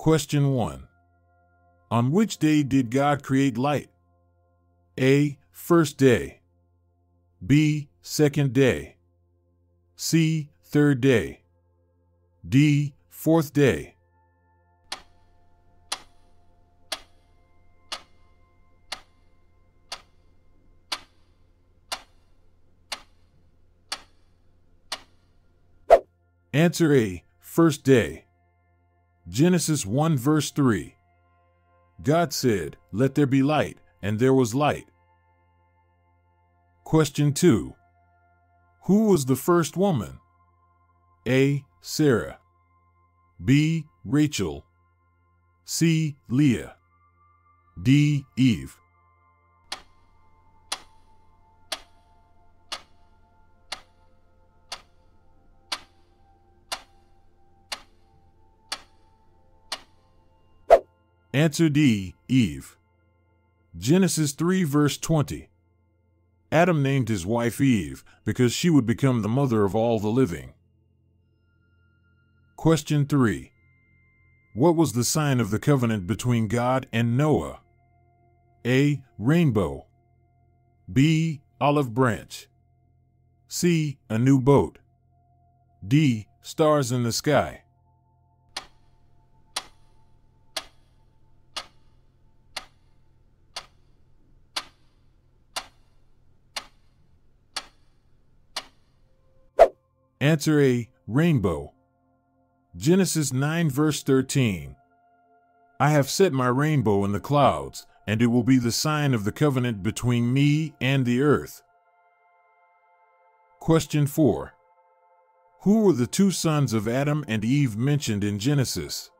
Question 1. On which day did God create light? A. First day. B. Second day. C. Third day. D. Fourth day. Answer A. First day. Genesis 1 verse 3. God said, Let there be light, and there was light. Question 2. Who was the first woman? A. Sarah. B. Rachel. C. Leah. D. Eve. Answer D. Eve. Genesis 3 verse 20. Adam named his wife Eve because she would become the mother of all the living. Question 3. What was the sign of the covenant between God and Noah? A. Rainbow. B. Olive branch. C. A new boat. D. Stars in the sky. Answer A. Rainbow. Genesis 9, verse 13. I have set my rainbow in the clouds, and it will be the sign of the covenant between me and the earth. Question 4. Who were the two sons of Adam and Eve mentioned in Genesis?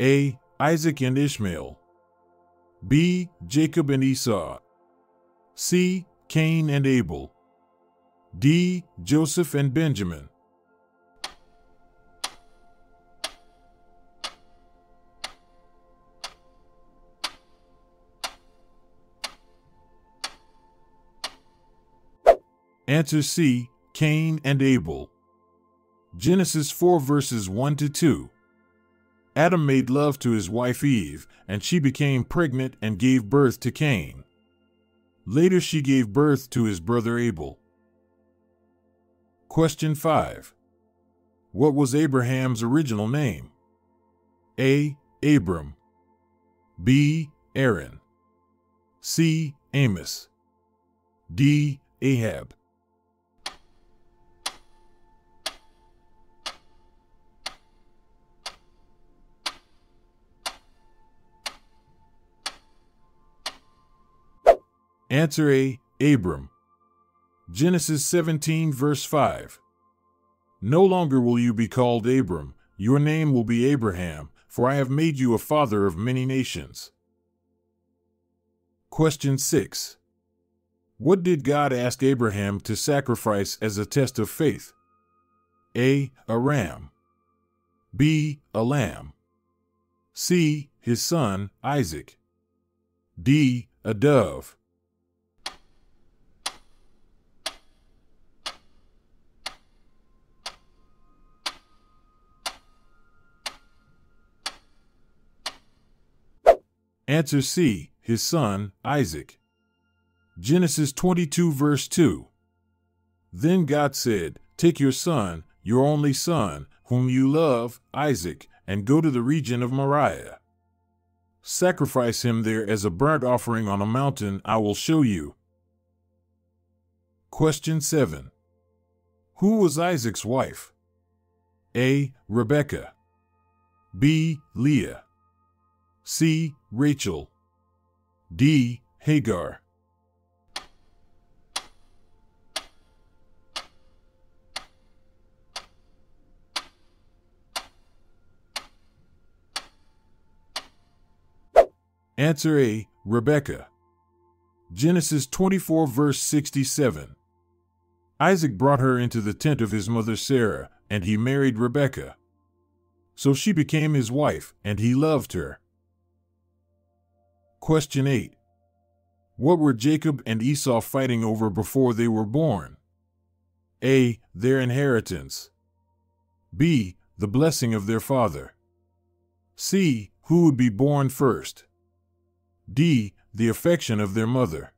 A. Isaac and Ishmael. B. Jacob and Esau. C. Cain and Abel. D. Joseph and Benjamin. Answer C. Cain and Abel. Genesis 4 verses 1 to 2. Adam made love to his wife Eve, and she became pregnant and gave birth to Cain. Later, she gave birth to his brother Abel. Question 5. What was Abraham's original name? A. Abram. B. Aaron. C. Amos. D. Ahab. Answer A. Abram. Genesis 17, verse 5. No longer will you be called Abram, your name will be Abraham, for I have made you a father of many nations. Question 6. What did God ask Abraham to sacrifice as a test of faith? A. A ram. B. A lamb. C. His son, Isaac. D. A dove. Answer C, his son, Isaac. Genesis 22, verse 2. Then God said, Take your son, your only son, whom you love, Isaac, and go to the region of Moriah. Sacrifice him there as a burnt offering on a mountain I will show you. Question 7. Who was Isaac's wife? A. Rebekah. B. Leah. C. Rachel. D. Hagar. Answer A. Rebekah. Genesis 24, verse 67. Isaac brought her into the tent of his mother Sarah, and he married Rebekah. So she became his wife, and he loved her. Question 8. What were Jacob and Esau fighting over before they were born? A. Their inheritance. B. The blessing of their father. C. Who would be born first? D. The affection of their mother.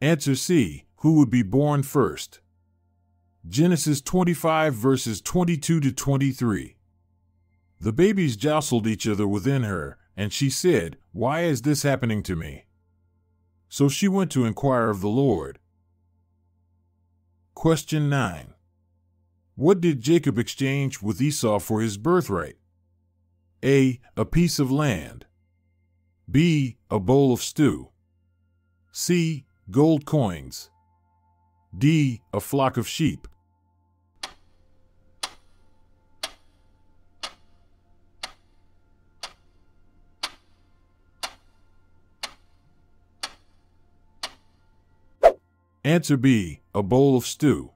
Answer C. Who would be born first? Genesis 25 verses 22 to 23. The babies jostled each other within her, and she said, Why is this happening to me? So she went to inquire of the Lord. Question 9. What did Jacob exchange with Esau for his birthright? A. A piece of land. B. A bowl of stew. C. Gold coins. D. A flock of sheep. Answer B. A bowl of stew.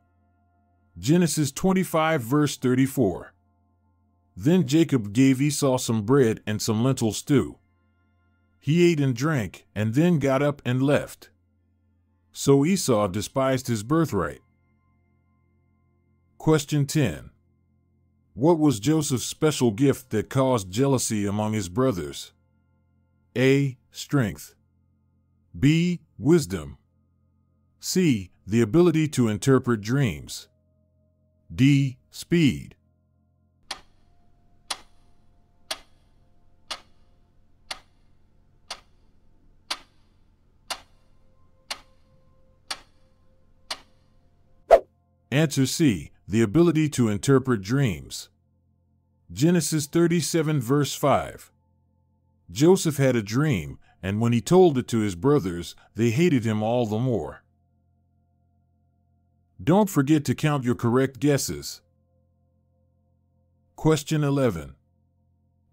Genesis 25, verse 34. Then Jacob gave Esau some bread and some lentil stew. He ate and drank, and then got up and left. So Esau despised his birthright. Question 10. What was Joseph's special gift that caused jealousy among his brothers? A. Strength. B. Wisdom. C. The ability to interpret dreams. D. Speed. Answer C. The ability to interpret dreams. Genesis 37, verse 5. Joseph had a dream, and when he told it to his brothers, they hated him all the more. Don't forget to count your correct guesses. Question 11.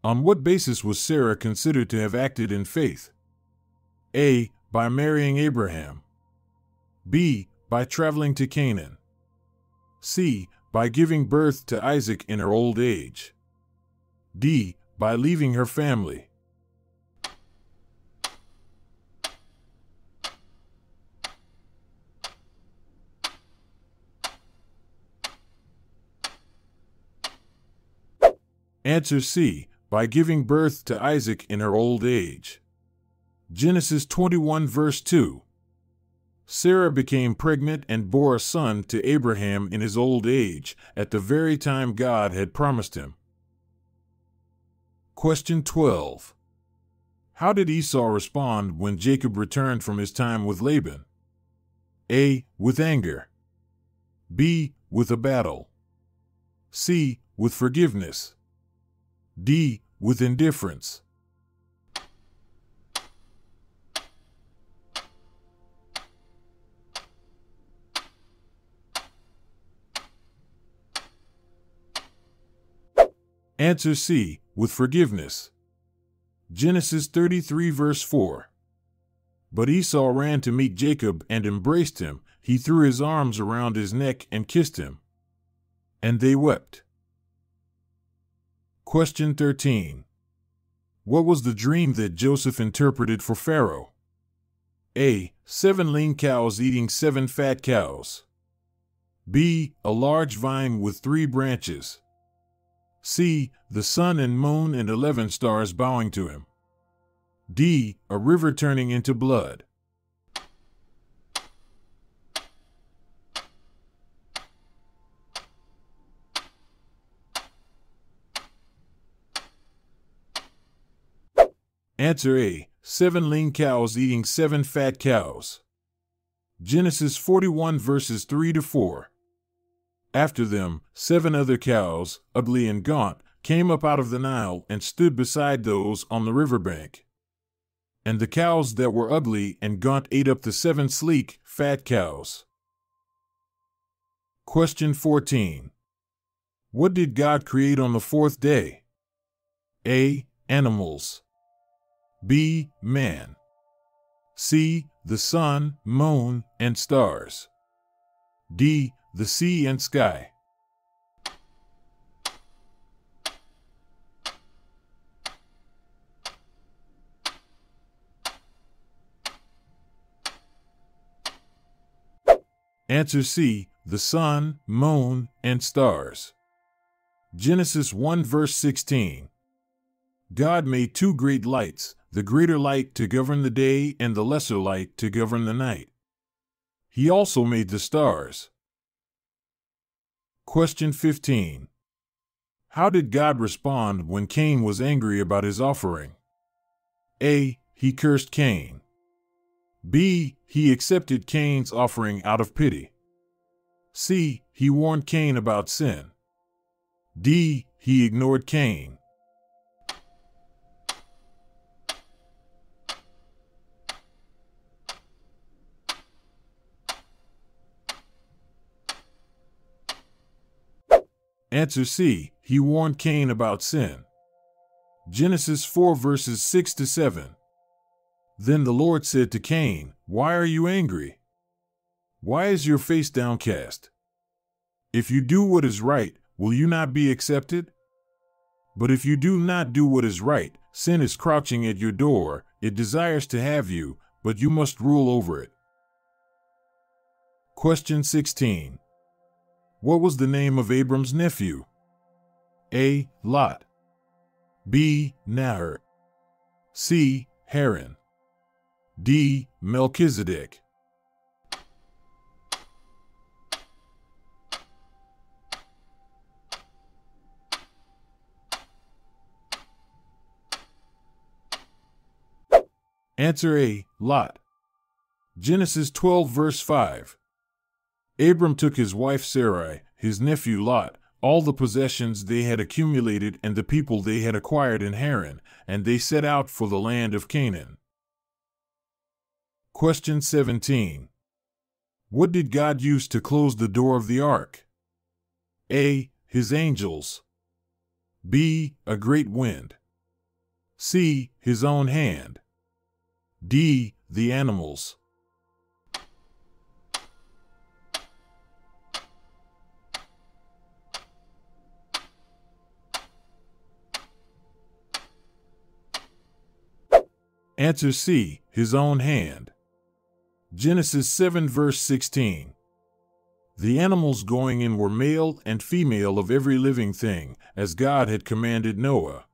On what basis was Sarah considered to have acted in faith? A. By marrying Abraham. B. By traveling to Canaan. C. By giving birth to Isaac in her old age. D. By leaving her family. Answer C. By giving birth to Isaac in her old age. Genesis 21, verse 2. Sarah became pregnant and bore a son to Abraham in his old age, at the very time God had promised him. Question 12. How did Esau respond when Jacob returned from his time with Laban? A. With anger. B. With a battle. C. With forgiveness. D. With indifference. Answer C. With forgiveness. Genesis 33, verse 4. But Esau ran to meet Jacob and embraced him. He threw his arms around his neck and kissed him. And they wept. Question 13. What was the dream that Joseph interpreted for Pharaoh? A. Seven lean cows eating seven fat cows. B. A large vine with three branches. C. The sun and moon and eleven stars bowing to him. D. A river turning into blood. Answer A. Seven lean cows eating seven fat cows. Genesis 41 verses 3 to 4. After them, seven other cows, ugly and gaunt, came up out of the Nile and stood beside those on the river bank. And the cows that were ugly and gaunt ate up the seven sleek, fat cows. Question 14. What did God create on the fourth day? A. Animals. B. Man. C. The sun, moon, and stars. D the sea and sky. Answer C, the sun, moon, and stars. Genesis 1 verse 16. God made two great lights, the greater light to govern the day and the lesser light to govern the night. He also made the stars. Question 15. How did God respond when Cain was angry about his offering? A. He cursed Cain. B. He accepted Cain's offering out of pity. C. He warned Cain about sin. D. He ignored Cain. Answer C. He warned Cain about sin. Genesis 4 verses 6 to 7. Then the Lord said to Cain, Why are you angry? Why is your face downcast? If you do what is right, will you not be accepted? But if you do not do what is right, sin is crouching at your door, it desires to have you, but you must rule over it. Question 16. What was the name of Abram's nephew? A. Lot. B. Nahor. C. Haran. D. Melchizedek. Answer A. Lot. Genesis 12, verse 5. Abram took his wife Sarai, his nephew Lot, all the possessions they had accumulated and the people they had acquired in Haran, and they set out for the land of Canaan. Question 17. What did God use to close the door of the ark? A. His angels. B. A great wind. C. His own hand. D. The animals. Answer C, his own hand. Genesis 7, verse 16. The animals going in were male and female of every living thing, as God had commanded Noah.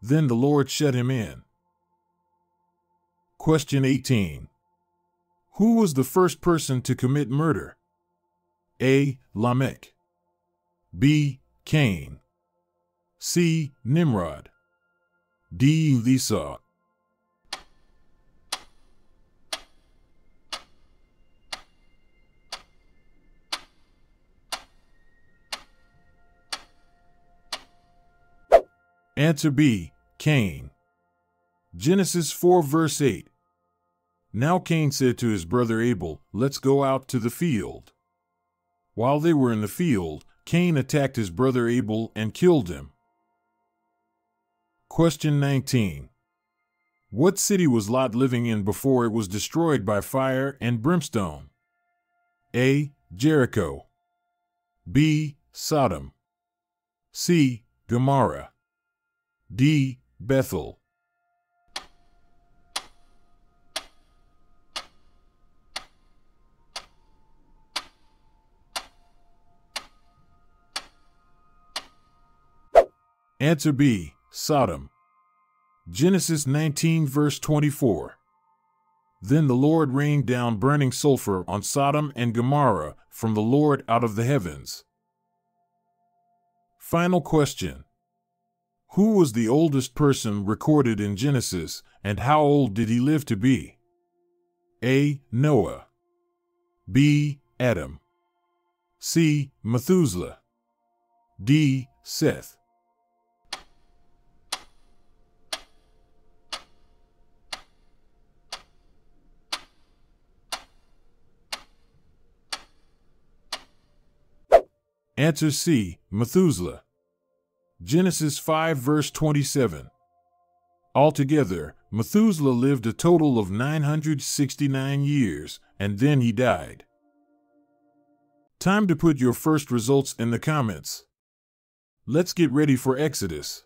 Then the Lord shut him in. Question 18. Who was the first person to commit murder? A. Lamech. B. Cain. C. Nimrod. D. Esau. Answer B. Cain. Genesis 4 verse 8. Now Cain said to his brother Abel, Let's go out to the field. While they were in the field, Cain attacked his brother Abel and killed him. Question 19. What city was Lot living in before it was destroyed by fire and brimstone? A. Jericho. B. Sodom. C. Gomorrah. D. Bethel. Answer B. Sodom. Genesis 19, verse 24. Then the Lord rained down burning sulfur on Sodom and Gomorrah from the Lord out of the heavens. Final question who was the oldest person recorded in Genesis, and how old did he live to be? A. Noah. B. Adam. C. Methuselah. D. Seth. Answer C. Methuselah. Genesis 5, verse 27. Altogether, Methuselah lived a total of 969 years, and then he died. Time to put your first results in the comments. Let's get ready for Exodus.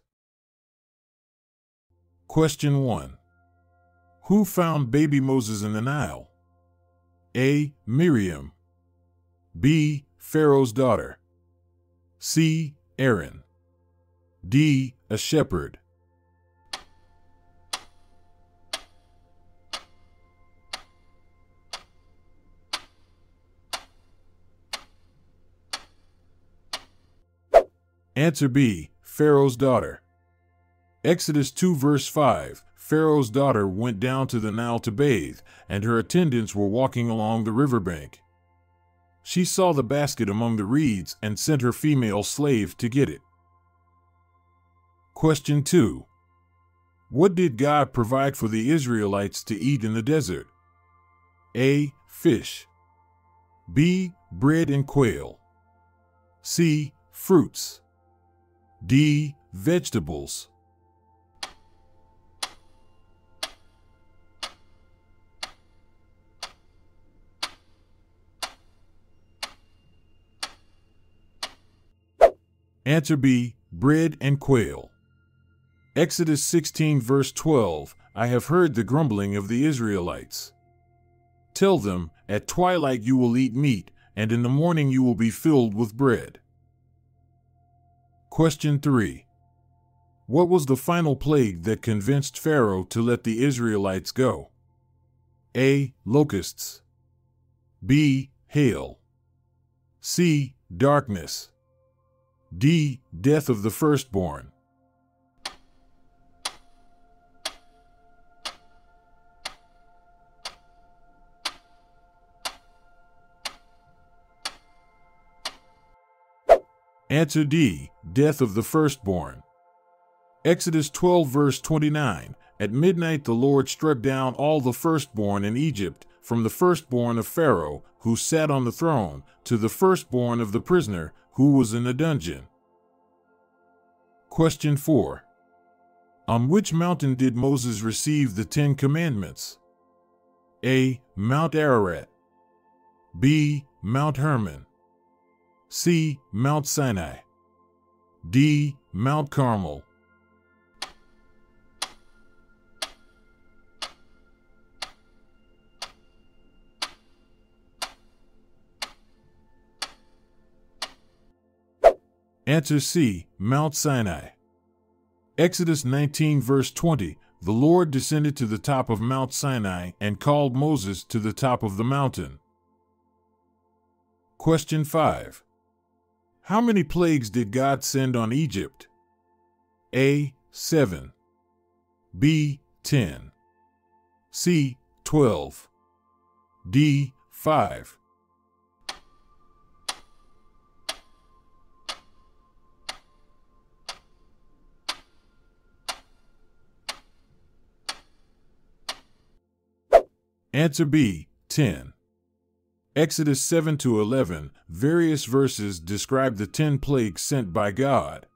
Question 1. Who found baby Moses in the Nile? A. Miriam. B. Pharaoh's daughter. C. Aaron. D. A shepherd. Answer B. Pharaoh's daughter. Exodus 2 verse 5 Pharaoh's daughter went down to the Nile to bathe, and her attendants were walking along the riverbank. She saw the basket among the reeds and sent her female slave to get it. Question 2. What did God provide for the Israelites to eat in the desert? A. Fish. B. Bread and quail. C. Fruits. D. Vegetables. Answer B. Bread and quail. Exodus 16, verse 12 I have heard the grumbling of the Israelites. Tell them, At twilight you will eat meat, and in the morning you will be filled with bread. Question 3. What was the final plague that convinced Pharaoh to let the Israelites go? A. Locusts. B. Hail. C. Darkness. D. Death of the firstborn. Answer D. Death of the firstborn. Exodus 12, verse 29. At midnight the Lord struck down all the firstborn in Egypt, from the firstborn of Pharaoh, who sat on the throne, to the firstborn of the prisoner, who was in the dungeon. Question 4. On which mountain did Moses receive the Ten Commandments? A. Mount Ararat. B. Mount Hermon. C. Mount Sinai. D. Mount Carmel. Answer C. Mount Sinai. Exodus 19, verse 20 The Lord descended to the top of Mount Sinai and called Moses to the top of the mountain. Question 5. How many plagues did God send on Egypt? A. 7. B. 10. C. 12. D. 5. Answer B. 10. Exodus 7 to 11, various verses describe the 10 plagues sent by God.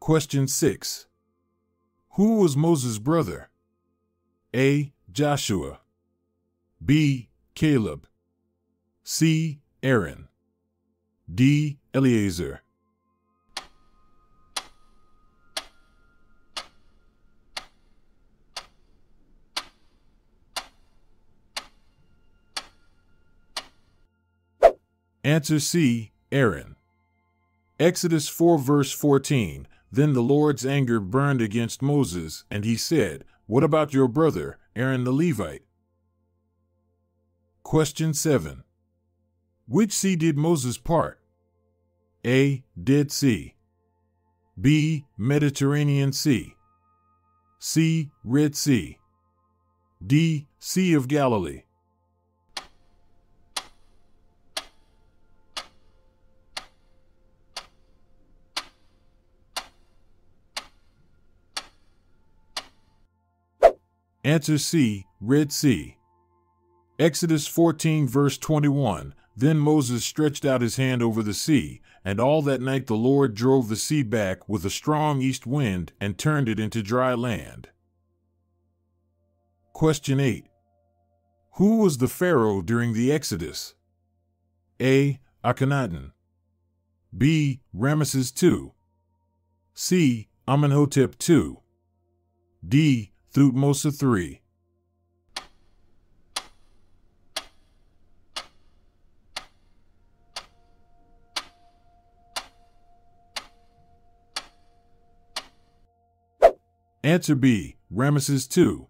Question 6. Who was Moses' brother? A. Joshua. B. Caleb. C. Aaron. D. Eleazar. Answer C. Aaron. Exodus 4, verse 14 Then the Lord's anger burned against Moses, and he said, What about your brother, Aaron the Levite? Question 7. Which sea did Moses part? A. Dead Sea. B. Mediterranean Sea. C. Red Sea. D. Sea of Galilee. Answer C, Red Sea. Exodus 14, verse 21 Then Moses stretched out his hand over the sea, and all that night the Lord drove the sea back with a strong east wind and turned it into dry land. Question 8. Who was the Pharaoh during the Exodus? A. Akhenaten. B. Ramesses II. C. Amenhotep II. D. Thutmose 3. Answer B. Ramesses 2.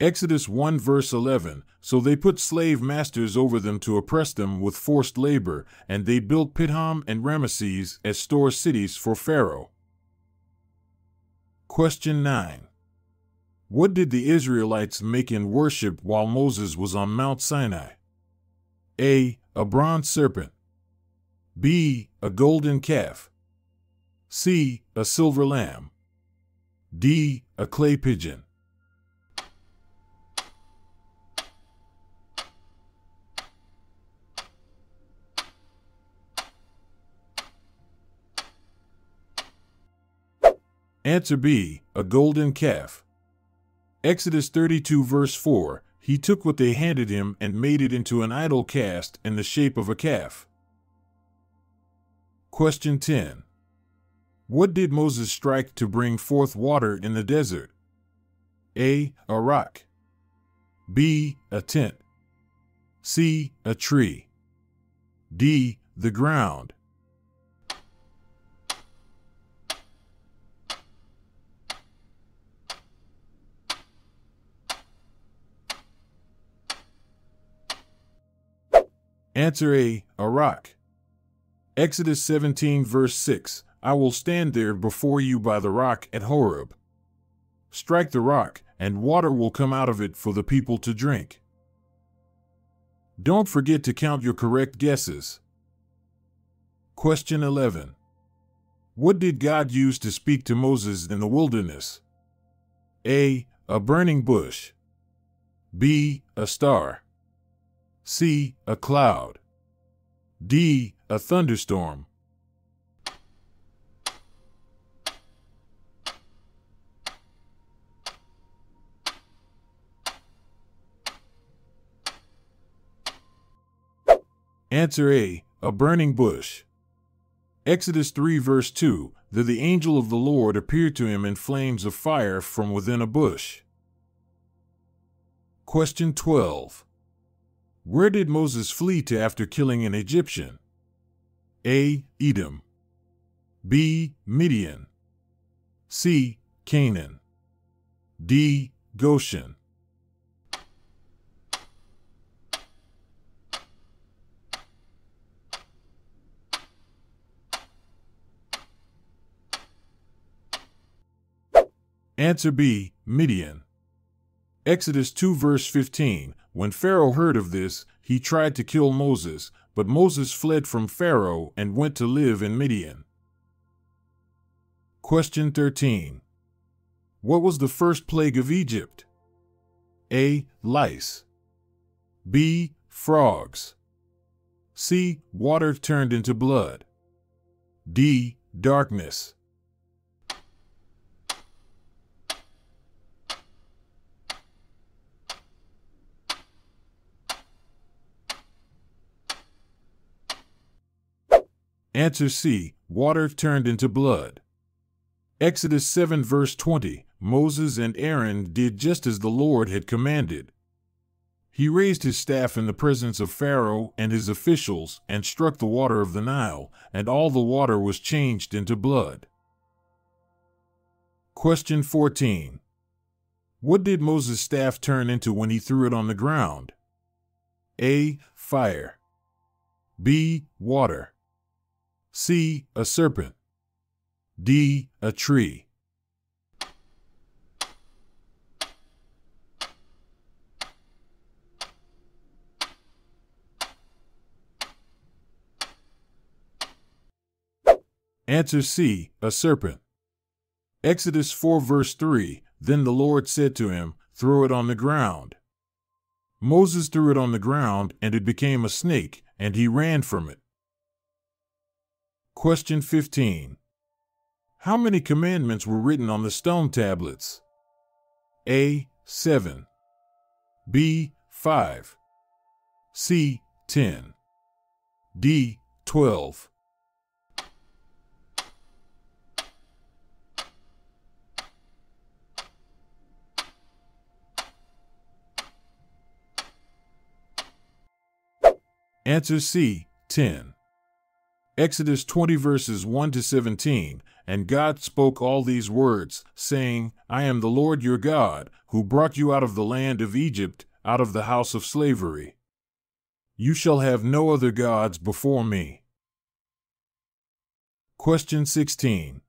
Exodus 1 verse 11 So they put slave masters over them to oppress them with forced labor, and they built Pithom and Ramesses as store cities for Pharaoh. Question 9. What did the Israelites make in worship while Moses was on Mount Sinai? A. A bronze serpent. B. A golden calf. C. A silver lamb. D. A clay pigeon. Answer B. A golden calf. Exodus 32 verse 4 He took what they handed him and made it into an idol cast in the shape of a calf. Question 10. What did Moses strike to bring forth water in the desert? A. A rock. B. A tent. C. A tree. D. The ground. Answer A. A rock. Exodus 17, verse 6 I will stand there before you by the rock at Horeb. Strike the rock, and water will come out of it for the people to drink. Don't forget to count your correct guesses. Question 11. What did God use to speak to Moses in the wilderness? A. A burning bush. B. A star. C. A cloud. D. A thunderstorm. Answer A. A burning bush. Exodus 3 verse 2 that the angel of the Lord appeared to him in flames of fire from within a bush. Question 12. Where did Moses flee to after killing an Egyptian? A. Edom. B. Midian. C. Canaan. D. Goshen. Answer B. Midian. Exodus 2 verse 15 when Pharaoh heard of this, he tried to kill Moses, but Moses fled from Pharaoh and went to live in Midian. Question 13. What was the first plague of Egypt? A. Lice. B. Frogs. C. Water turned into blood. D. Darkness. Answer C. Water turned into blood. Exodus 7 verse 20 Moses and Aaron did just as the Lord had commanded. He raised his staff in the presence of Pharaoh and his officials and struck the water of the Nile, and all the water was changed into blood. Question 14. What did Moses' staff turn into when he threw it on the ground? A. Fire. B. Water. C. A serpent. D. A tree. Answer C. A serpent. Exodus 4 verse 3 Then the Lord said to him, Throw it on the ground. Moses threw it on the ground, and it became a snake, and he ran from it. Question 15. How many commandments were written on the stone tablets? A. 7. B. 5. C. 10. D. 12. Answer C. 10. Exodus 20 verses 1 to 17. And God spoke all these words, saying, I am the Lord your God, who brought you out of the land of Egypt, out of the house of slavery. You shall have no other gods before me. Question 16.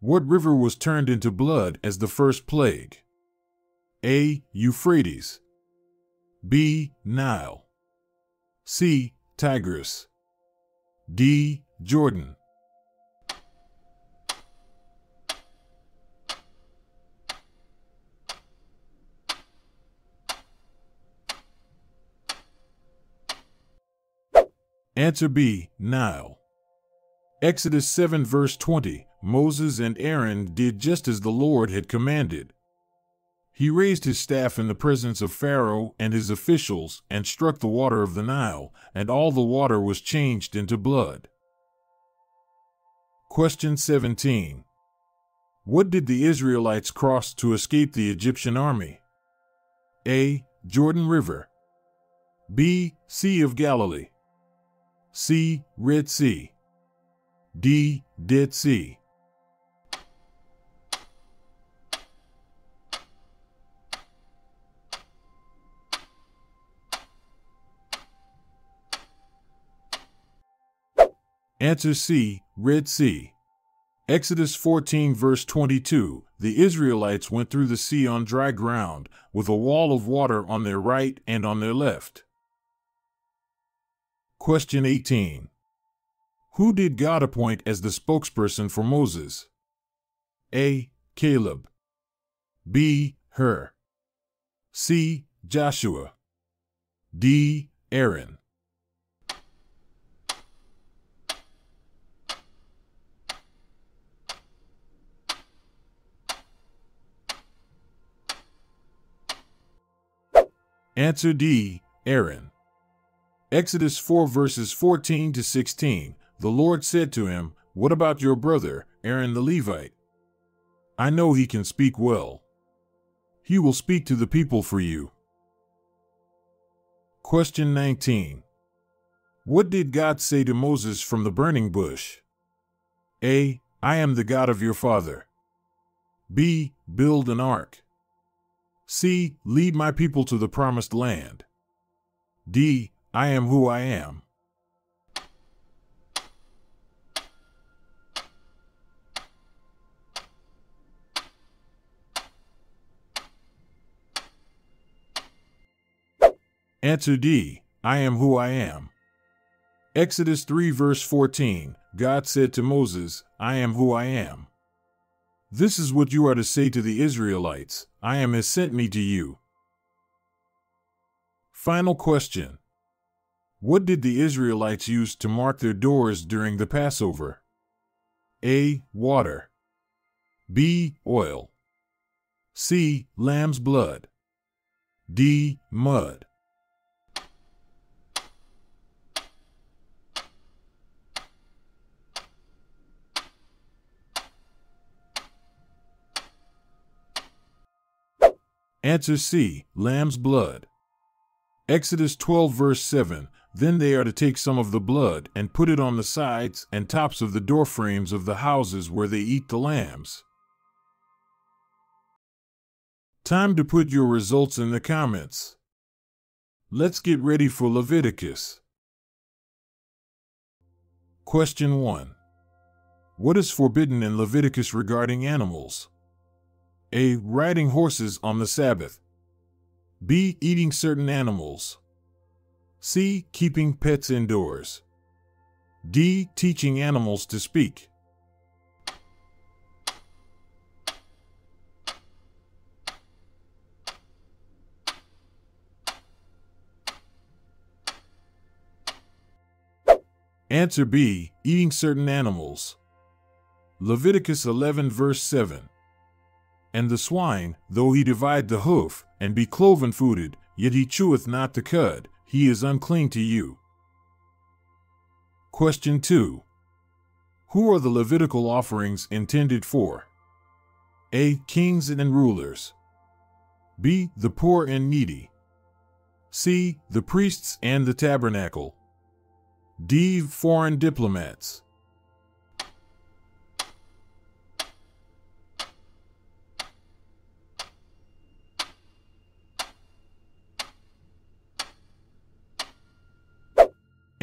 What river was turned into blood as the first plague? A. Euphrates. B. Nile. C. Tigris. D. Jordan. Answer B. Nile. Exodus 7 verse 20 Moses and Aaron did just as the Lord had commanded. He raised his staff in the presence of Pharaoh and his officials and struck the water of the Nile, and all the water was changed into blood. Question 17. What did the Israelites cross to escape the Egyptian army? A. Jordan River. B. Sea of Galilee. C. Red Sea. D. Dead Sea. Answer C. Red Sea. Exodus 14, verse 22 The Israelites went through the sea on dry ground, with a wall of water on their right and on their left. Question 18. Who did God appoint as the spokesperson for Moses? A. Caleb. B. Hur. C. Joshua. D. Aaron. Answer D. Aaron. Exodus 4 verses 14 to 16. The Lord said to him, What about your brother, Aaron the Levite? I know he can speak well. He will speak to the people for you. Question 19. What did God say to Moses from the burning bush? A. I am the God of your father. B. Build an ark. C. Lead my people to the promised land. D. I am who I am. Answer D. I am who I am. Exodus 3 verse 14 God said to Moses, I am who I am. This is what you are to say to the Israelites I am has sent me to you. Final question what did the Israelites use to mark their doors during the Passover? A. Water. B. Oil. C. Lamb's blood. D. Mud. Answer C. Lamb's blood. Exodus 12, verse 7 then they are to take some of the blood and put it on the sides and tops of the door frames of the houses where they eat the lambs. Time to put your results in the comments. Let's get ready for Leviticus. Question 1. What is forbidden in Leviticus regarding animals? A. Riding horses on the Sabbath. B. Eating certain animals. C. Keeping pets indoors. D. Teaching animals to speak. Answer B. Eating certain animals. Leviticus 11 verse 7. And the swine, though he divide the hoof, and be cloven footed, yet he cheweth not the cud, he is unclean to you. Question 2. Who are the Levitical offerings intended for? A. Kings and rulers. B. The poor and needy. C. The priests and the tabernacle. D. Foreign diplomats.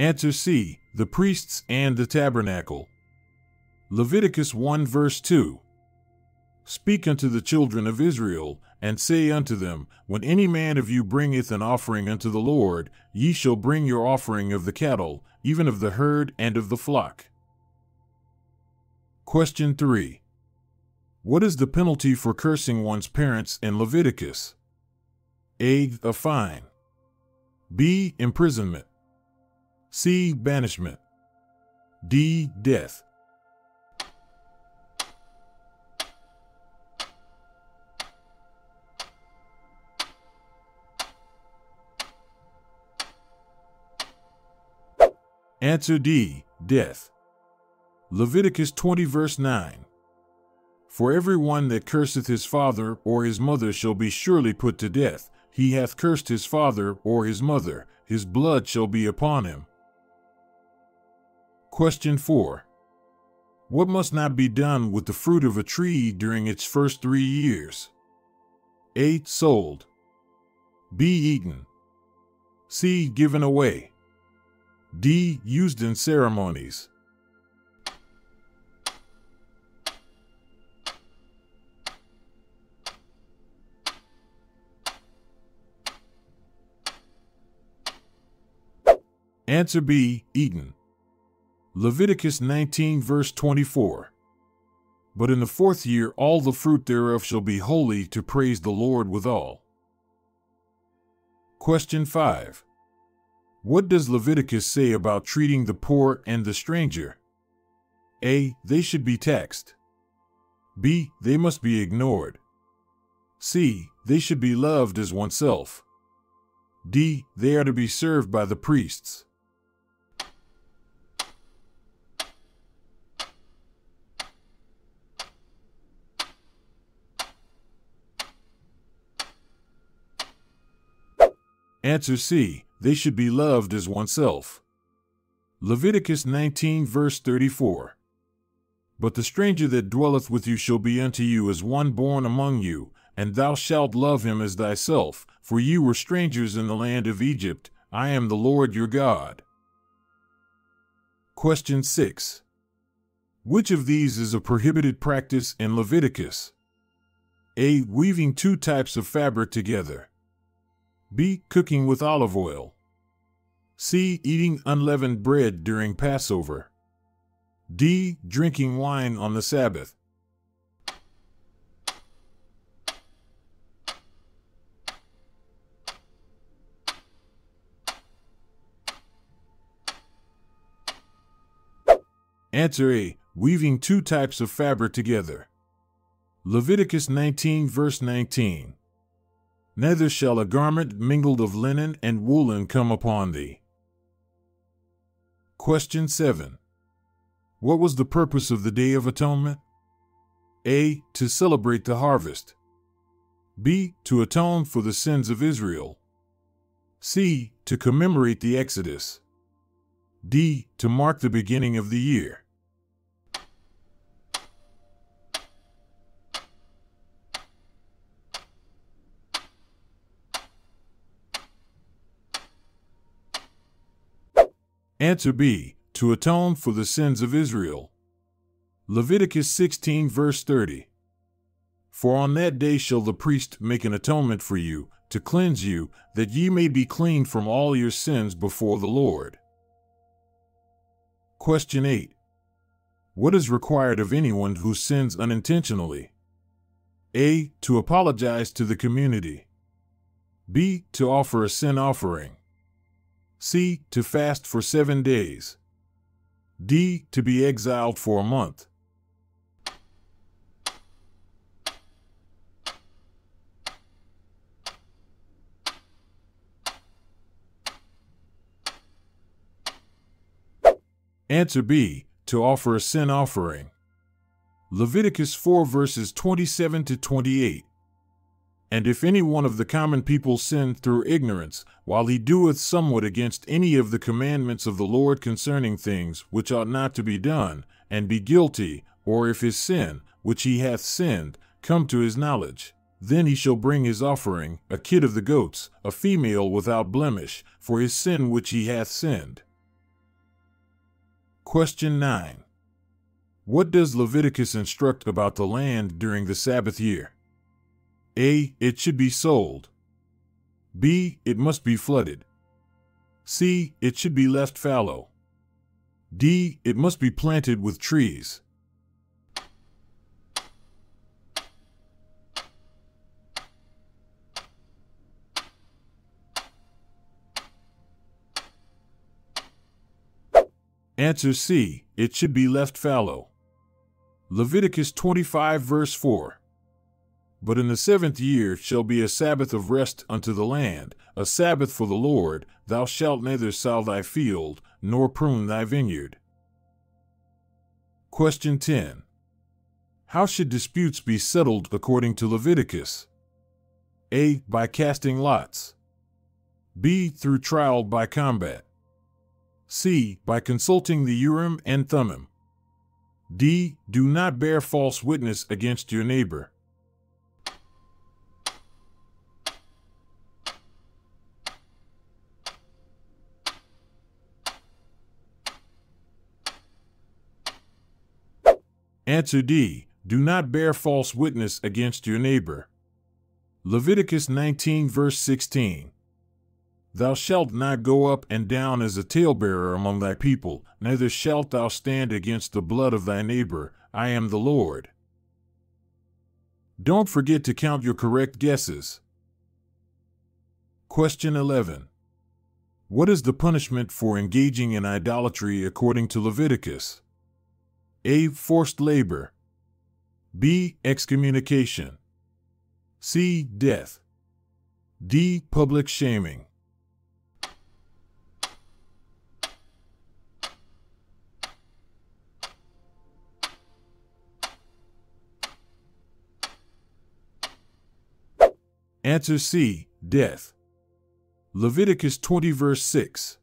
Answer C. The priests and the tabernacle. Leviticus 1 verse 2. Speak unto the children of Israel, and say unto them, When any man of you bringeth an offering unto the Lord, ye shall bring your offering of the cattle, even of the herd and of the flock. Question 3. What is the penalty for cursing one's parents in Leviticus? A. A fine. B. Imprisonment. C. Banishment. D. Death. Answer D. Death. Leviticus 20, verse 9. For every one that curseth his father or his mother shall be surely put to death. He hath cursed his father or his mother, his blood shall be upon him. Question 4. What must not be done with the fruit of a tree during its first three years? A. Sold. B. Eaten. C. Given away. D. Used in ceremonies. Answer B. Eaten. Leviticus 19, verse 24. But in the fourth year all the fruit thereof shall be holy to praise the Lord withal. Question 5. What does Leviticus say about treating the poor and the stranger? A. They should be taxed. B. They must be ignored. C. They should be loved as oneself. D. They are to be served by the priests. Answer C. They should be loved as oneself. Leviticus 19, verse 34. But the stranger that dwelleth with you shall be unto you as one born among you, and thou shalt love him as thyself, for you were strangers in the land of Egypt. I am the Lord your God. Question 6. Which of these is a prohibited practice in Leviticus? A. Weaving two types of fabric together. B. Cooking with olive oil. C. Eating unleavened bread during Passover. D. Drinking wine on the Sabbath. Answer A. Weaving two types of fabric together. Leviticus 19, verse 19. Neither shall a garment mingled of linen and woolen come upon thee. Question 7. What was the purpose of the Day of Atonement? A. To celebrate the harvest. B. To atone for the sins of Israel. C. To commemorate the Exodus. D. To mark the beginning of the year. Answer B. To atone for the sins of Israel. Leviticus 16, verse 30. For on that day shall the priest make an atonement for you, to cleanse you, that ye may be clean from all your sins before the Lord. Question 8. What is required of anyone who sins unintentionally? A. To apologize to the community. B. To offer a sin offering. C. To fast for seven days. D. To be exiled for a month. Answer B. To offer a sin offering. Leviticus 4 verses 27 to 28. And if any one of the common people sin through ignorance, while he doeth somewhat against any of the commandments of the Lord concerning things which ought not to be done, and be guilty, or if his sin, which he hath sinned, come to his knowledge, then he shall bring his offering, a kid of the goats, a female without blemish, for his sin which he hath sinned. Question 9. What does Leviticus instruct about the land during the Sabbath year? A. It should be sold. B. It must be flooded. C. It should be left fallow. D. It must be planted with trees. Answer C. It should be left fallow. Leviticus 25, verse 4. But in the seventh year shall be a Sabbath of rest unto the land, a Sabbath for the Lord. Thou shalt neither sow thy field, nor prune thy vineyard. Question 10. How should disputes be settled according to Leviticus? A. By casting lots. B. Through trial by combat. C. By consulting the Urim and Thummim. D. Do not bear false witness against your neighbor. Answer D. Do not bear false witness against your neighbor. Leviticus 19, verse 16. Thou shalt not go up and down as a talebearer among thy people, neither shalt thou stand against the blood of thy neighbor. I am the Lord. Don't forget to count your correct guesses. Question 11. What is the punishment for engaging in idolatry according to Leviticus? A. Forced labor. B. Excommunication. C. Death. D. Public shaming. Answer C. Death. Leviticus 20, verse 6.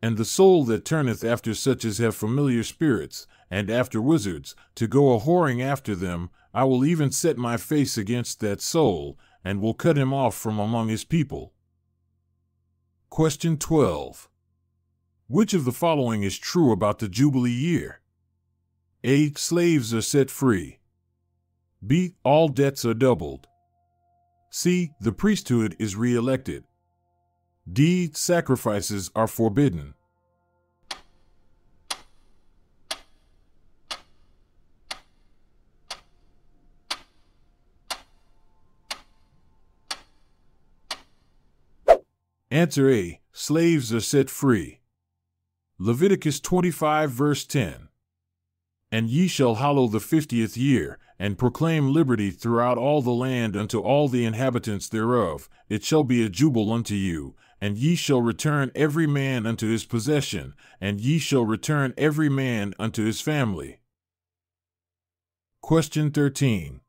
And the soul that turneth after such as have familiar spirits, and after wizards, to go a whoring after them, I will even set my face against that soul, and will cut him off from among his people. Question 12. Which of the following is true about the Jubilee year? A. Slaves are set free. B. All debts are doubled. C. The priesthood is re elected. D. Sacrifices are forbidden. Answer A. Slaves are set free. Leviticus 25, verse 10. And ye shall hallow the fiftieth year, and proclaim liberty throughout all the land unto all the inhabitants thereof. It shall be a jubile unto you, and ye shall return every man unto his possession, and ye shall return every man unto his family. Question 13.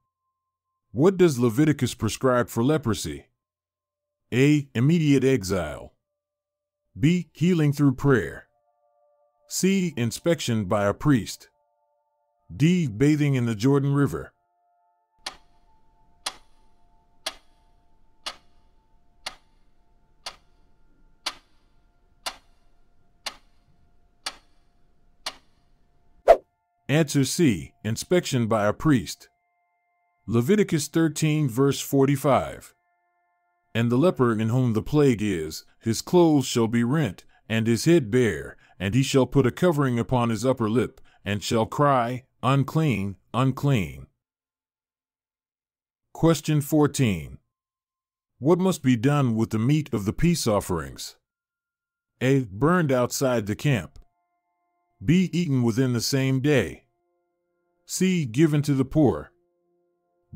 What does Leviticus prescribe for leprosy? A. Immediate exile. B. Healing through prayer. C. Inspection by a priest. D. Bathing in the Jordan River. Answer C. Inspection by a priest. Leviticus 13, verse 45. And the leper in whom the plague is, his clothes shall be rent, and his head bare, and he shall put a covering upon his upper lip, and shall cry, Unclean, unclean. Question 14. What must be done with the meat of the peace offerings? A. Burned outside the camp. B. Eaten within the same day. C. Given to the poor.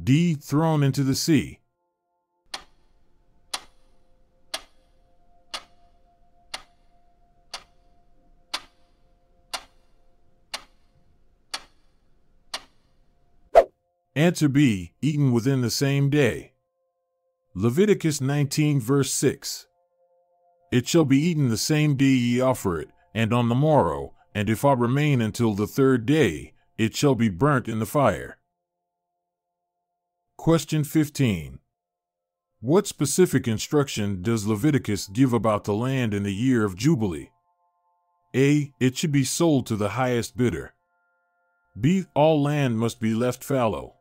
D. Thrown into the sea. Answer B, eaten within the same day. Leviticus 19, verse 6. It shall be eaten the same day ye offer it, and on the morrow, and if I remain until the third day, it shall be burnt in the fire. Question 15. What specific instruction does Leviticus give about the land in the year of Jubilee? A. It should be sold to the highest bidder. B. All land must be left fallow.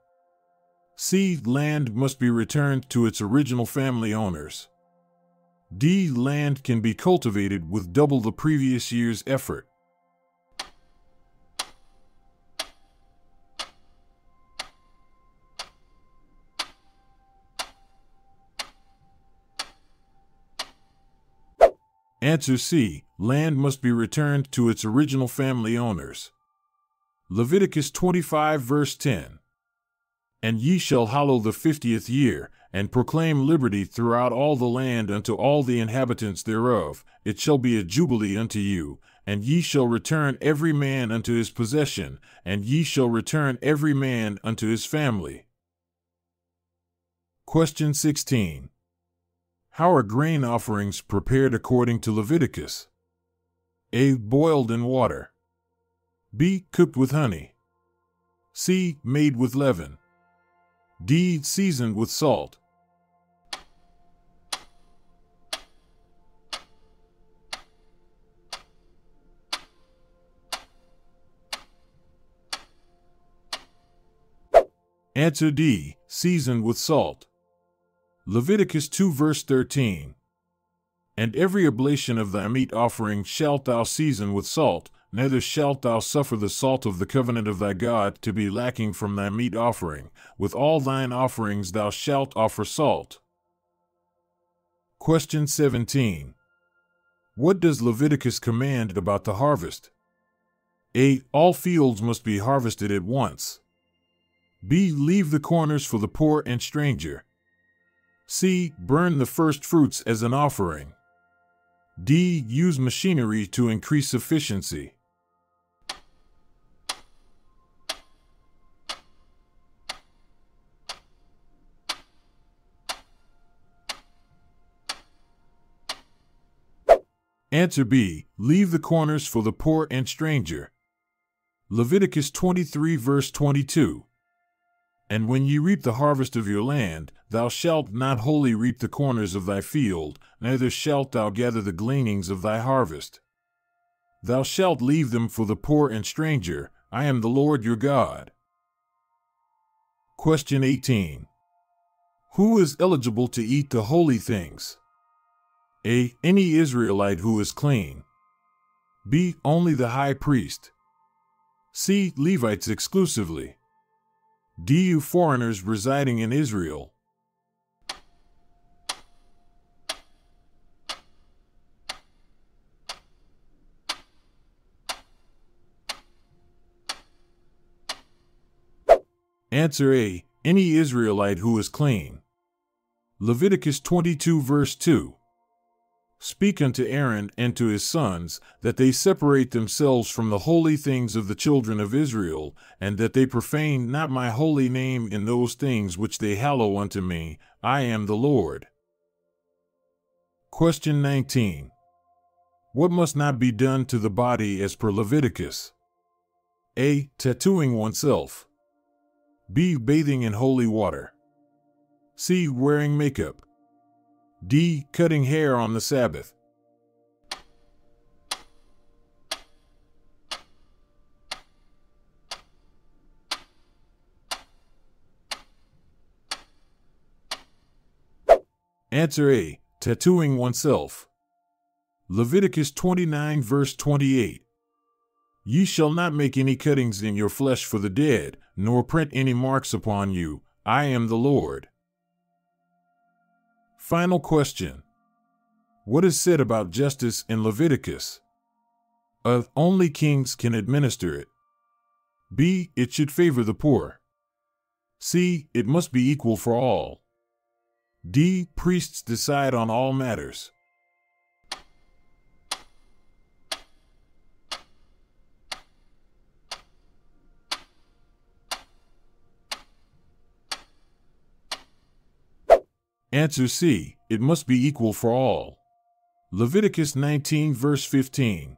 C. Land must be returned to its original family owners. D. Land can be cultivated with double the previous year's effort. Answer C. Land must be returned to its original family owners. Leviticus 25, verse 10. And ye shall hallow the fiftieth year, and proclaim liberty throughout all the land unto all the inhabitants thereof. It shall be a jubilee unto you, and ye shall return every man unto his possession, and ye shall return every man unto his family. Question 16. How are grain offerings prepared according to Leviticus? A. Boiled in water. B. Cooked with honey. C. Made with leaven. D. Seasoned with salt. Answer D. Seasoned with salt. Leviticus 2 verse 13. And every oblation of thy meat offering shalt thou season with salt, neither shalt thou suffer the salt of the covenant of thy God to be lacking from thy meat offering. With all thine offerings thou shalt offer salt. Question 17. What does Leviticus command about the harvest? A. All fields must be harvested at once. B. Leave the corners for the poor and stranger. C. Burn the first fruits as an offering. D. Use machinery to increase efficiency. Answer B. Leave the corners for the poor and stranger. Leviticus 23 verse 22. And when ye reap the harvest of your land, thou shalt not wholly reap the corners of thy field, neither shalt thou gather the gleanings of thy harvest. Thou shalt leave them for the poor and stranger. I am the Lord your God. Question 18. Who is eligible to eat the holy things? A. Any Israelite who is clean. B. Only the high priest. C. Levites exclusively. DU foreigners residing in Israel. Answer A. Any Israelite who is clean. Leviticus 22 verse 2. Speak unto Aaron and to his sons, that they separate themselves from the holy things of the children of Israel, and that they profane not my holy name in those things which they hallow unto me. I am the Lord. Question 19. What must not be done to the body as per Leviticus? A. Tattooing oneself. B. Bathing in holy water. C. Wearing makeup. D. Cutting hair on the Sabbath. Answer A. Tattooing oneself. Leviticus 29 verse 28. Ye shall not make any cuttings in your flesh for the dead, nor print any marks upon you. I am the Lord. Final question. What is said about justice in Leviticus? A. Only kings can administer it. B. It should favor the poor. C. It must be equal for all. D. Priests decide on all matters. Answer C. It must be equal for all. Leviticus 19 verse 15.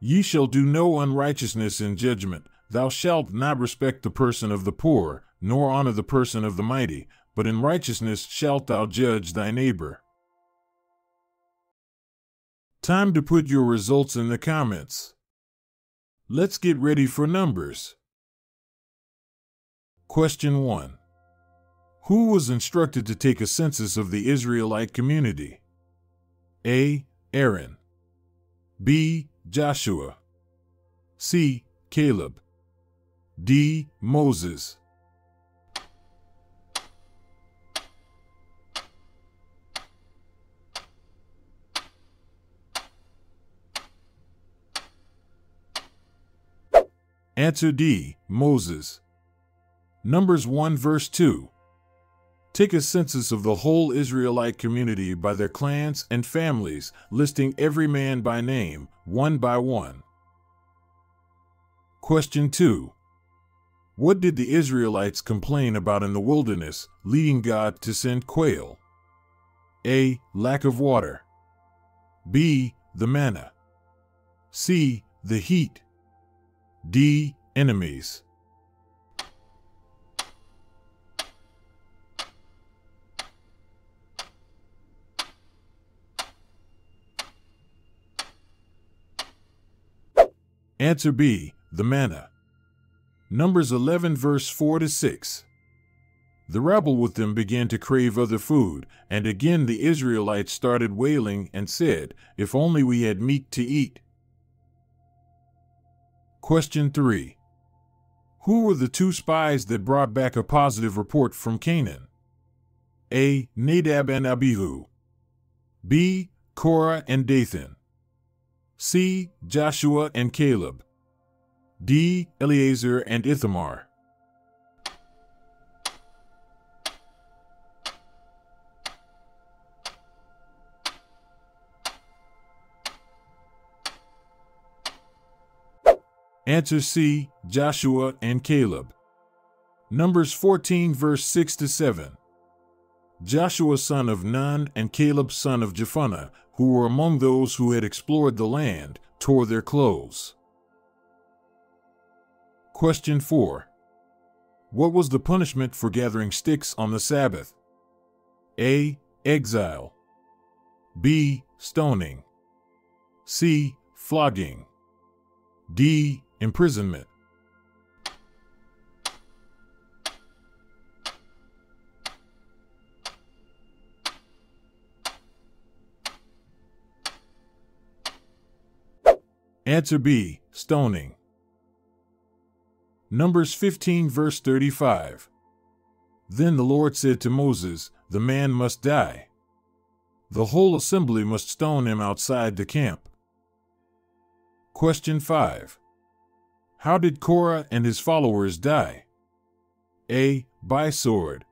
Ye shall do no unrighteousness in judgment. Thou shalt not respect the person of the poor, nor honor the person of the mighty, but in righteousness shalt thou judge thy neighbor. Time to put your results in the comments. Let's get ready for numbers. Question 1. Who was instructed to take a census of the Israelite community? A. Aaron. B. Joshua. C. Caleb. D. Moses. Answer D. Moses. Numbers 1 verse 2. Take a census of the whole Israelite community by their clans and families, listing every man by name, one by one. Question 2. What did the Israelites complain about in the wilderness, leading God to send quail? A. Lack of water. B. The manna. C. The heat. D. Enemies. Answer B. The manna. Numbers 11 verse 4 to 6. The rabble with them began to crave other food, and again the Israelites started wailing and said, If only we had meat to eat. Question 3. Who were the two spies that brought back a positive report from Canaan? A. Nadab and Abihu. B. Korah and Dathan. C. Joshua and Caleb. D. Eleazar and Ithamar. Answer C. Joshua and Caleb. Numbers 14, verse 6 to 7. Joshua son of Nun and Caleb son of Jephunneh, who were among those who had explored the land, tore their clothes. Question 4. What was the punishment for gathering sticks on the Sabbath? A. Exile. B. Stoning. C. Flogging. D imprisonment. Answer B, stoning. Numbers 15, verse 35. Then the Lord said to Moses, The man must die. The whole assembly must stone him outside the camp. Question 5. How did Korah and his followers die? A. By sword.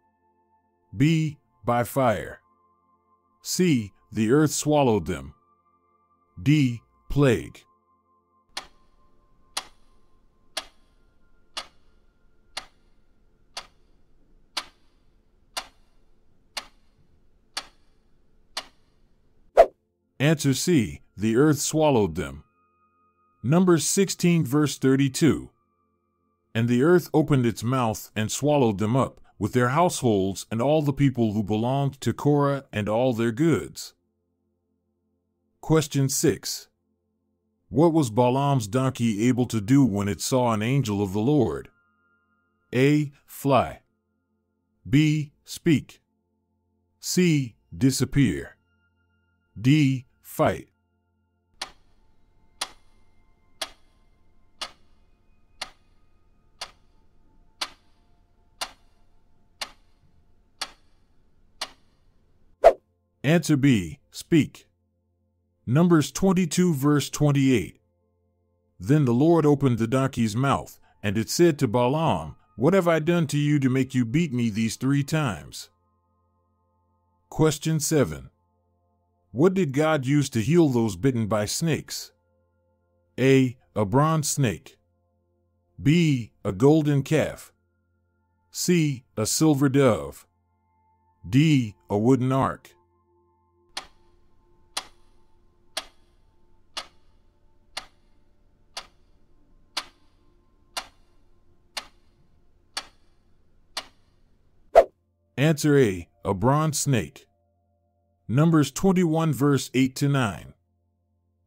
B. By fire. C. The earth swallowed them. D. Plague. Answer C. The earth swallowed them. Numbers 16, verse 32. And the earth opened its mouth and swallowed them up, with their households and all the people who belonged to Korah and all their goods. Question 6. What was Balaam's donkey able to do when it saw an angel of the Lord? A. Fly. B. Speak. C. Disappear. D. Fight. Answer B. Speak. Numbers 22, verse 28. Then the Lord opened the donkey's mouth, and it said to Balaam, What have I done to you to make you beat me these three times? Question 7. What did God use to heal those bitten by snakes? A. A bronze snake. B. A golden calf. C. A silver dove. D. A wooden ark. Answer A. A bronze snake. Numbers 21 verse 8 to 9.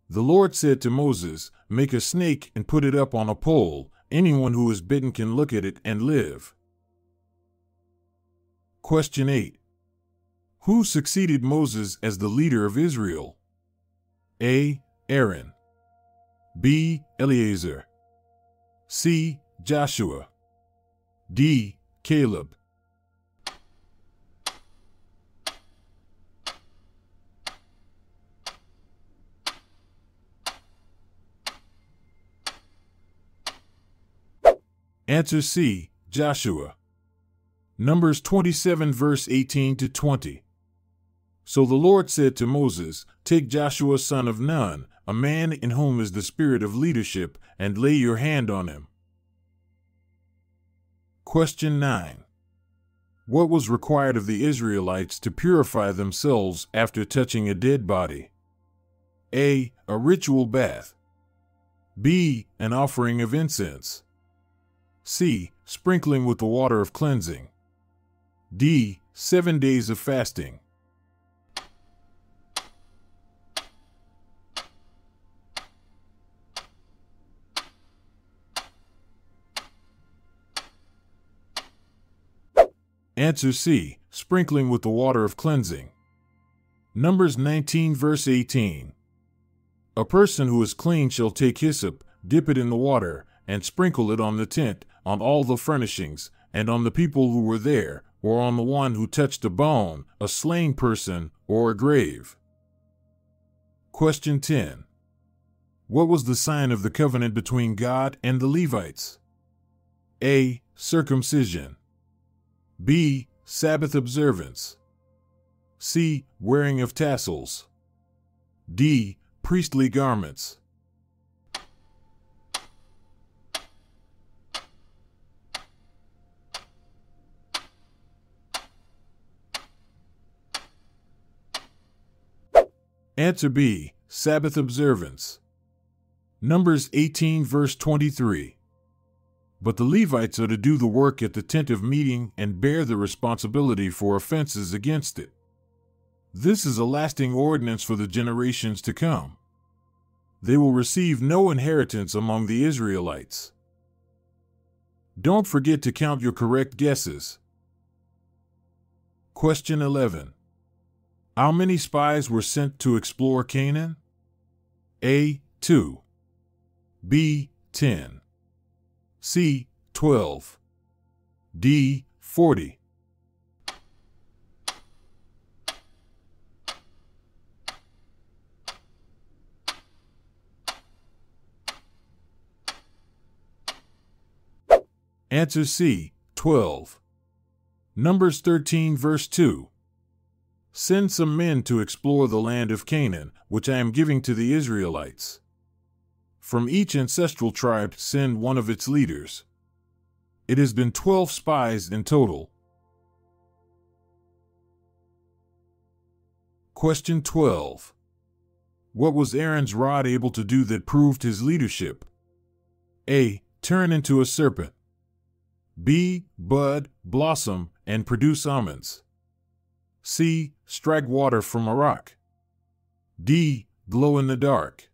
The Lord said to Moses, Make a snake and put it up on a pole. Anyone who is bitten can look at it and live. Question 8. Who succeeded Moses as the leader of Israel? A. Aaron. B. Eleazar. C. Joshua. D. Caleb. Answer C. Joshua. Numbers 27, verse 18 to 20. So the Lord said to Moses, Take Joshua son of Nun, a man in whom is the spirit of leadership, and lay your hand on him. Question 9. What was required of the Israelites to purify themselves after touching a dead body? A. A ritual bath. B. An offering of incense. C. Sprinkling with the water of cleansing. D. Seven days of fasting. Answer C. Sprinkling with the water of cleansing. Numbers 19, verse 18. A person who is clean shall take hyssop, dip it in the water, and sprinkle it on the tent, on all the furnishings, and on the people who were there, or on the one who touched a bone, a slain person, or a grave. Question 10. What was the sign of the covenant between God and the Levites? A. Circumcision. B. Sabbath observance. C. Wearing of tassels. D. Priestly garments. Answer B. Sabbath observance. Numbers 18, verse 23. But the Levites are to do the work at the tent of meeting and bear the responsibility for offenses against it. This is a lasting ordinance for the generations to come. They will receive no inheritance among the Israelites. Don't forget to count your correct guesses. Question 11. How many spies were sent to explore Canaan? A. 2. B. 10. C. 12. D. 40. Answer C. 12. Numbers 13, verse 2. Send some men to explore the land of Canaan, which I am giving to the Israelites. From each ancestral tribe, send one of its leaders. It has been 12 spies in total. Question 12. What was Aaron's rod able to do that proved his leadership? A. Turn into a serpent. B. Bud, blossom, and produce almonds. C. Strike water from a rock. D. Glow in the dark.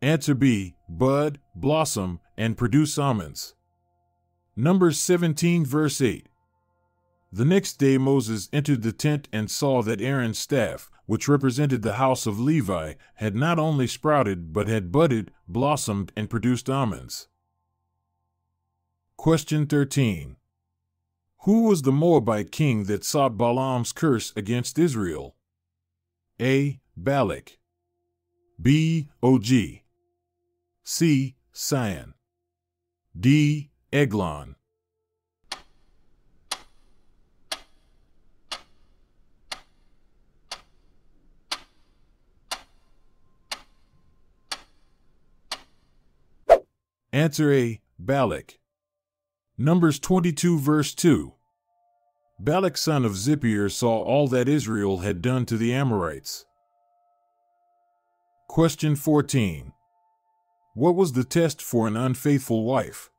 Answer B. Bud, blossom, and produce almonds. Numbers 17, verse 8. The next day Moses entered the tent and saw that Aaron's staff, which represented the house of Levi, had not only sprouted, but had budded, blossomed, and produced almonds. Question 13. Who was the Moabite king that sought Balaam's curse against Israel? A. Balak. B. Og. C. Sihon. D. Eglon. Answer A. Balak. Numbers 22 verse 2. Balak son of Zippor saw all that Israel had done to the Amorites. Question 14. What was the test for an unfaithful wife?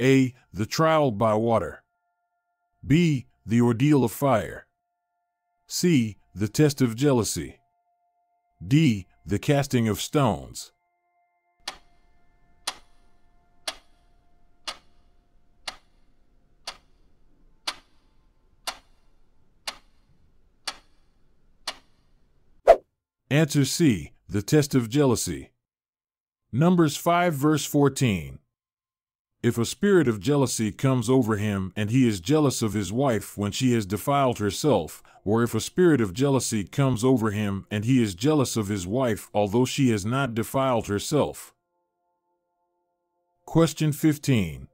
A. The trial by water. B. The ordeal of fire. C. The test of jealousy. D. The casting of stones. Answer C. The test of jealousy. Numbers 5 verse 14. If a spirit of jealousy comes over him and he is jealous of his wife when she has defiled herself, or if a spirit of jealousy comes over him and he is jealous of his wife although she has not defiled herself. Question 15.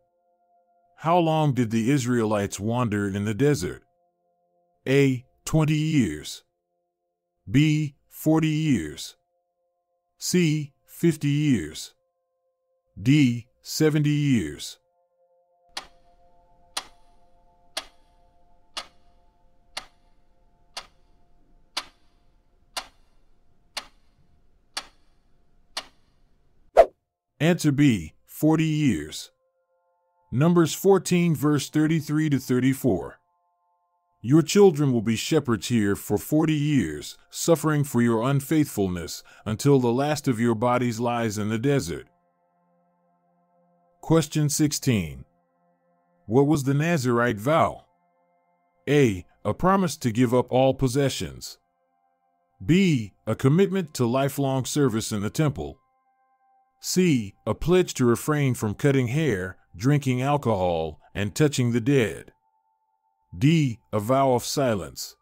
How long did the Israelites wander in the desert? A. 20 years. B. 40 years. C. 50 years. D. 70 years. Answer B. 40 years. Numbers 14, verse 33 to 34. Your children will be shepherds here for forty years, suffering for your unfaithfulness, until the last of your bodies lies in the desert. Question 16. What was the Nazarite vow? A. A promise to give up all possessions. B. A commitment to lifelong service in the temple. C. A pledge to refrain from cutting hair, drinking alcohol, and touching the dead. D. A vow of silence.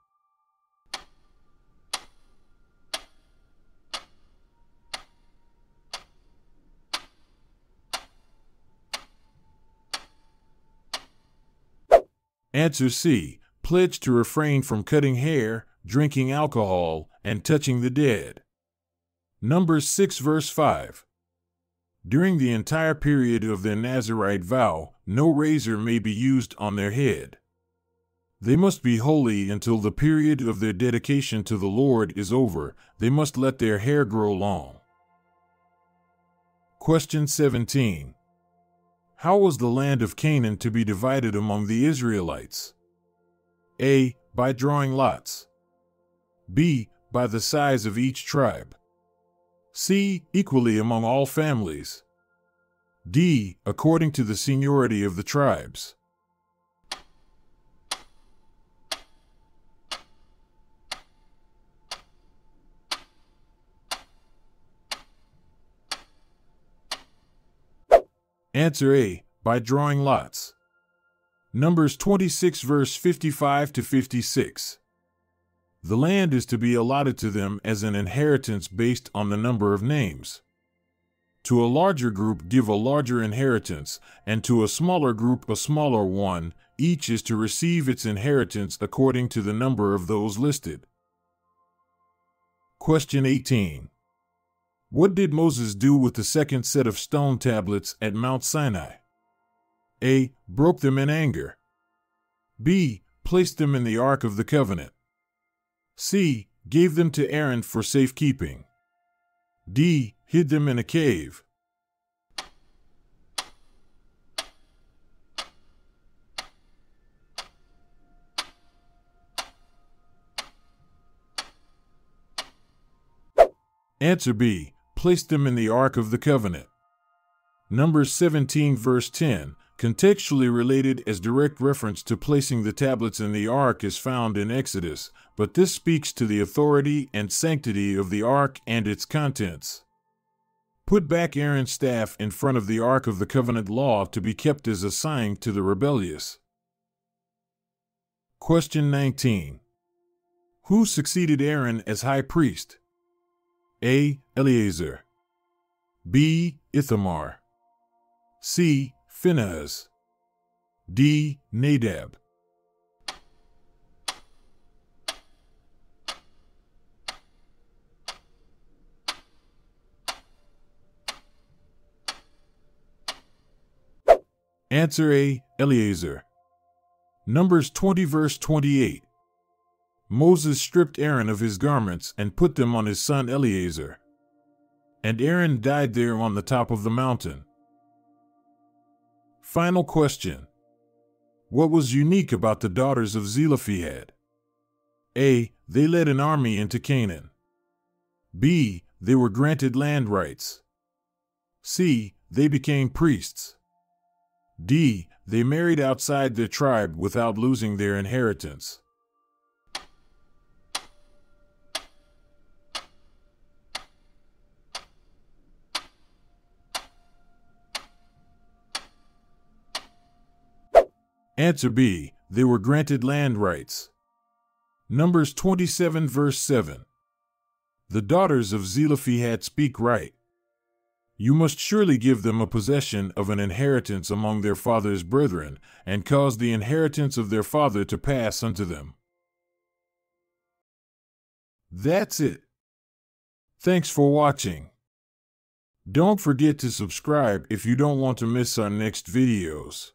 Answer C. Pledge to refrain from cutting hair, drinking alcohol, and touching the dead. Numbers 6 verse 5. During the entire period of their Nazarite vow, no razor may be used on their head. They must be holy until the period of their dedication to the Lord is over. They must let their hair grow long. Question 17. How was the land of Canaan to be divided among the Israelites? A. By drawing lots. B. By the size of each tribe. C. Equally among all families. D. According to the seniority of the tribes. Answer A. By drawing lots. Numbers 26, verse 55 to 56. The land is to be allotted to them as an inheritance based on the number of names. To a larger group, give a larger inheritance, and to a smaller group, a smaller one. Each is to receive its inheritance according to the number of those listed. Question 18. What did Moses do with the second set of stone tablets at Mount Sinai? A. Broke them in anger. B. Placed them in the Ark of the Covenant. C. Gave them to Aaron for safekeeping. D. Hid them in a cave. Answer B placed them in the Ark of the Covenant. Numbers 17, verse 10, contextually related as direct reference to placing the tablets in the ark is found in Exodus, but this speaks to the authority and sanctity of the ark and its contents. Put back Aaron's staff in front of the ark of the covenant law to be kept as a sign to the rebellious. Question 19. Who succeeded Aaron as high priest? A. Eleazar. B. Ithamar. C. Phinehas. D. Nadab. Answer A. Eleazar. Numbers 20 verse 28. Moses stripped Aaron of his garments and put them on his son Eleazar. And Aaron died there on the top of the mountain. Final question. What was unique about the daughters of Zelophehad? A. They led an army into Canaan. B. They were granted land rights. C. They became priests. D. They married outside their tribe without losing their inheritance. Answer B. They were granted land rights. Numbers 27 verse 7. The daughters of Zelophehad speak right. You must surely give them a possession of an inheritance among their father's brethren, and cause the inheritance of their father to pass unto them. That's it. Thanks for watching. Don't forget to subscribe if you don't want to miss our next videos.